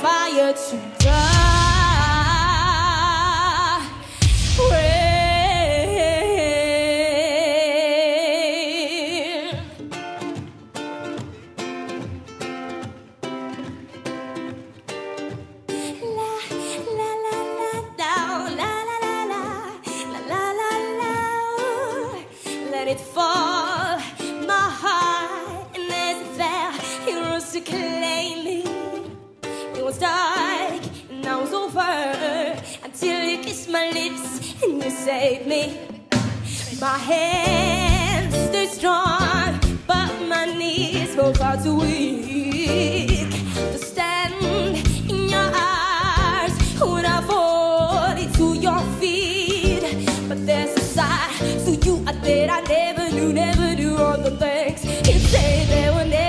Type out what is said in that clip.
desire to die. La la la la la la la la la la la la. Let it fall, lips and you save me. My hands stay strong, but my knees will far too weak to stand in your arms when I fall into your feet. But there's a side to you that I never knew, never knew all the things you say that were never.